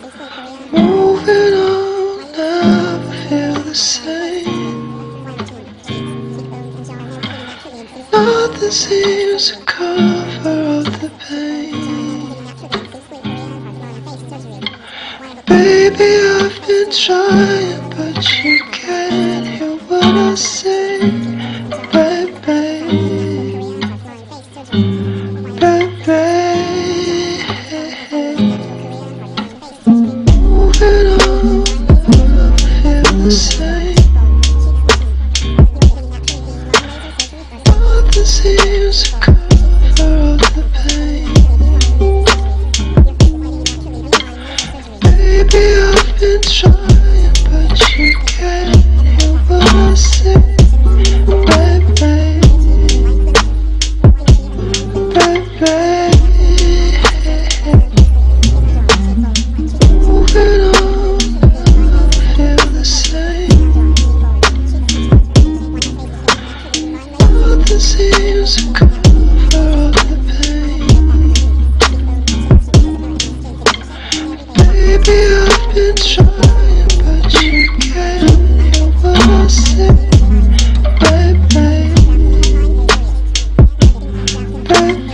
Moving on, never feel the same. Nothing seems to cover up the pain. Baby, I've been trying, but you can't hear what I say. The seems to cover up the pain. Baby, I've been trying, but you can't